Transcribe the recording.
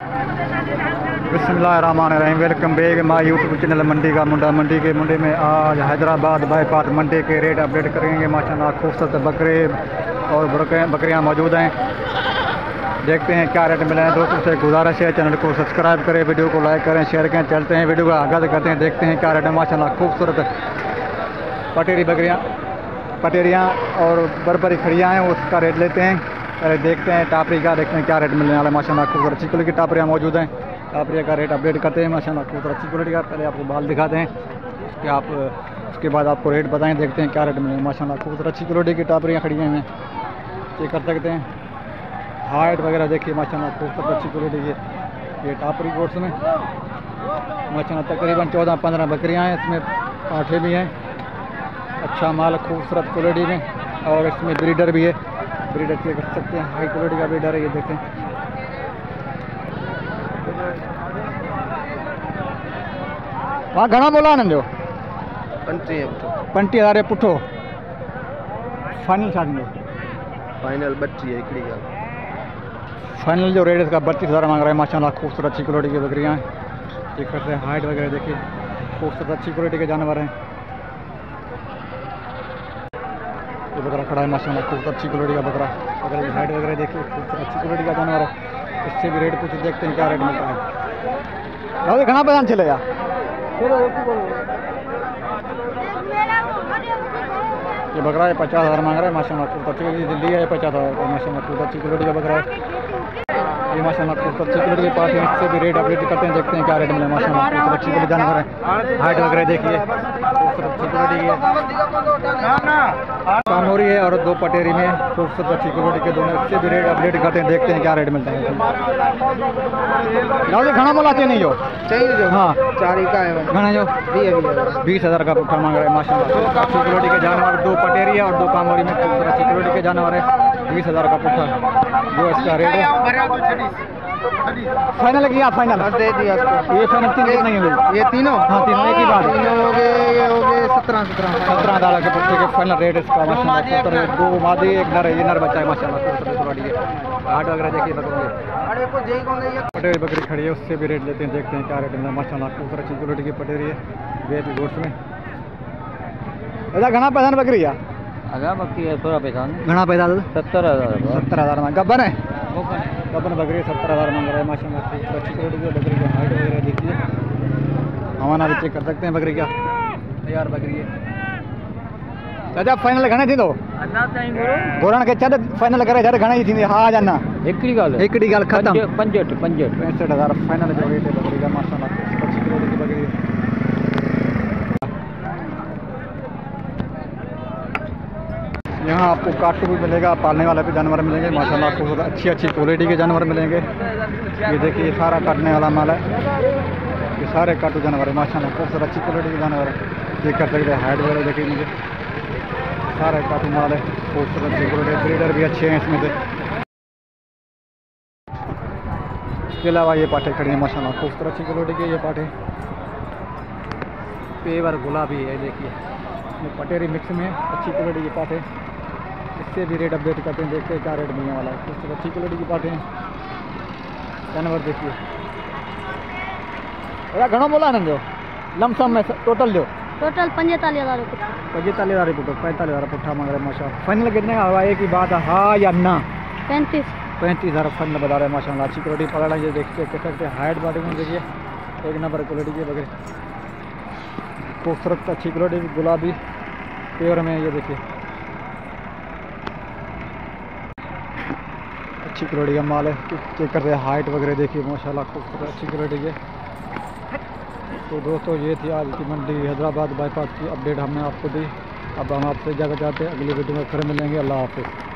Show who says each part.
Speaker 1: बिस्मिल्लाहिर्रहमानिर्रहीम, welcome back my YouTube channel मंडी का मुंडा। मंडी के मुंडे में आज हैदराबाद बाईपास मंडी के रेट अपडेट करेंगे। माशाल्लाह खूबसूरत बकरे और बकरियाँ मौजूद हैं। देखते हैं क्या रेट मिले हैं। दोस्तों से गुजारिश है, चैनल को सब्सक्राइब करें, वीडियो को लाइक करें, शेयर करें, चलते हैं वीडियो का आगाज़ करते हैं, देखते हैं क्या रेट है। माशाल्लाह खूबसूरत पटेरी बकरियाँ पटेरियाँ और बरबरी खड़ियाँ हैं, उसका रेट लेते हैं। पहले देखते हैं, टापरी का देखते हैं क्या रेट मिलने वाला है। माशाल्लाह, खूबसूरत अच्छी क्वालिटी की टापरियाँ मौजूद हैं। टापरिया का रेट अपडेट करते हैं, माशाल्लाह, खूबसूरत अच्छी क्वालिटी का। पहले आपको बाल दिखाते हैं, उसके आप, उसके बाद आपको रेट बताएँ, देखते हैं क्या रेट मिलेंगे माशाल्लाह, खूबसूरत अच्छी क्वालिटी की टापरियाँ खड़ी हैं। चेक कर सकते हैं। हाइट वगैरह देखिए, माशाल्लाह, खूबसूरत अच्छी क्वालिटी की। ये टापरी कोर्स में। माशाल्लाह, तकरीबन चौदह पंद्रह बकरियाँ हैं, इसमें पाठे भी हैं। अच्छा माल, खूबसूरत क्वालिटी में, और इसमें ब्रीडर भी है। ब्रीडर चेक कर सकते हैं। हाई क्वालिटी का ब्रीडर है ये देखें। वहाँ घना बोला आनंद जो
Speaker 2: पंटीह
Speaker 1: पंटीह हज़ार पुठो फाइनल छा थींदो
Speaker 2: फाइनल ॿटीह हिकिड़ी ॻाल्हि
Speaker 1: फाइनल जो रेट इसका बत्तीस हज़ार मांग रहा है माशाल्लाह खूबसूरत अच्छी क्वालिटी की बकरियाँ। हैं चेक करते हैं हाइट वगैरह देखिए। खूबसूरत अच्छी क्वालिटी के जानवर हैं। ये बकरा खड़ा है माशाल्लाह खूबसूरत अच्छी क्वालिटी का बकरा। अगर ये हाइट वगैरह देखिए खूबसूरत अच्छी क्वालिटी का जानवर है। इससे भी रेट कुछ देखते हैं क्या रेट मिलता है। दादी घना पहचान चले यार? ये बकरा है पचास हज़ार मांग रहा है माशा खूब अच्छी क्वालिटी दिल्ली है पचास हज़ार माशा खूब अच्छी क्वालिटी का बकरा है। ये माशाल्लाह खूब अच्छी क्वालिटी के पास है इससे भी रेट अपडेट करते हैं देखते हैं क्या रेट मिले माशाल्लाह खूब अच्छी क्वालिटी जानवर है। हाइट वगैरह देखिए। खूबसूरत क्वालिटी है कानोरी है और दो पटेरी में खूबसूरत क्वालिटी के दोनों इससे भी रेट अपडेट करते हैं देखते हैं क्या रेट मिलता है। लाओ घना मोला नहीं जो?
Speaker 2: चाहिए जो।
Speaker 1: हाँ।
Speaker 2: चार का है।
Speaker 1: घना जो? बीस हज़ार का मांग रहे हैं माशाल्लाह। अच्छी क्वालिटी के जानवर दो पटेरी है और दो कामोरी में खूबसूरत क्वालिटी के जानवर है। बीस हज़ार का पुट्ठा जो इसका रेट है। फाइनल किया फाइनल
Speaker 2: दे दिया
Speaker 1: ये फाइनल तीन कितने की हुई
Speaker 2: ये तीनों?
Speaker 1: हाँ तीनों एक ही बात
Speaker 2: तीनों हो गए ये हो गए सत्रह सत्रह।
Speaker 1: सत्रह हज़ार के पुट्ठे के फाइनल रेट इसका माशाल्लाह है। दो मादी एक नर है ये नर बच्चा है माशाल्लाह खूबसूरत क्वालिटी है हाट वगैरह देखिए
Speaker 2: है ये?
Speaker 1: पटेरी बकरी खड़ी है उससे भी रेट लेते हैं देखते हैं क्या रेट है। माशाल्लाह खूबसूरत अच्छी क्वालिटी की पटेरी है बेहद गोश्त में। दादा घना पैसा बकरी है।
Speaker 2: है
Speaker 1: घना पैसा
Speaker 2: सत्तर हज़ार
Speaker 1: सत्तर हज़ार में गब्बन है गब्बन बकरी सत्तर हज़ार मांग रहा है माशाल्लाह खूब अच्छी क्वालिटी की बकरी की हाइट वगैरह देखिए हमारा भी चेक कर सकते हैं बकरी का तैयार बकरी है दादा फाइनल घणे थींदो घोड़नि खे छॾ फाइनल करे छॾ घणे थींदी हा या न
Speaker 2: हिकिड़ी ॻाल्हि
Speaker 1: हिकिड़ी ॻाल्हि ख़तमु
Speaker 2: पंजहठि पंजहठि
Speaker 1: पैंसठ हज़ार फाइनल जो रेट बकरी का माशाल्लाह खूब अच्छी क्वालिटी की बकरी है यहाँ आपको काटू भी मिलेगा, पालने वाला भी जानवर मिलेंगे, माशाल्लाह आपको अच्छी अच्छी क्वालिटी के जानवर मिलेंगे। ये देखिए सारा काटने वाला माल है। ये सारे काटू जानवर है, माशाल्लाह खूबसूरत अच्छी क्वालिटी के जानवर है। ये कर सकते हैं हाइट वगैरह देखिए मुझे। सारे काटू माल है खूबसूरत अच्छी क्वालिटी ब्रीडर भी अच्छे हैं इसमें से। इसके अलावा ये पाठे खड़ी हैं, माशाल्लाह खूबसूरत अच्छी क्वालिटी के ये पाठे। पेवर गुलाबी है देखिए। ये पटेरी मिक्स में अच्छी क्वालिटी के पाठे। इससे भी रेट अपडेट करते हैं देखते हैं क्या रेट मिलने वाला है। खूबसूरत अच्छी क्वालिटी की पाठे हैं। जानवर देखिए। अरे घणो बोला आनंद जो लमसम में टोटल जो
Speaker 3: टोटल पंजतालीह हज़ार रुपये।
Speaker 1: पंजेतालीस हज़ार पुटो पैंतालीस हज़ार पुट्ठा मांग रहे माशा फाइनल कितने का हुआ? एक ही बात है हाँ या ना?
Speaker 3: पैंतीस।
Speaker 1: पैंतीस हज़ार फाइनल बता रहे हैं माशा अच्छी क्वालिटी पकड़ ये देखते कह सकते हैं हाइट बॉडी में देखिए। एक नंबर क्वालिटी की बकरी खूबसूरत अच्छी क्वालिटी गुलाबी प्योर में ये देखिए। अच्छी क्वालिटी का माल है। चेक करते हैं हाइट वगैरह देखिए, माशाल्लाह खूबसूरत, अच्छी क्वालिटी है। तो दोस्तों, ये थी आज की मंडी हैदराबाद बाईपास की अपडेट हमने आपको दी। अब हम आपसे जाकर जाते हैं, अगली वीडियो में फिर मिलेंगे। अल्लाह हाफिज़।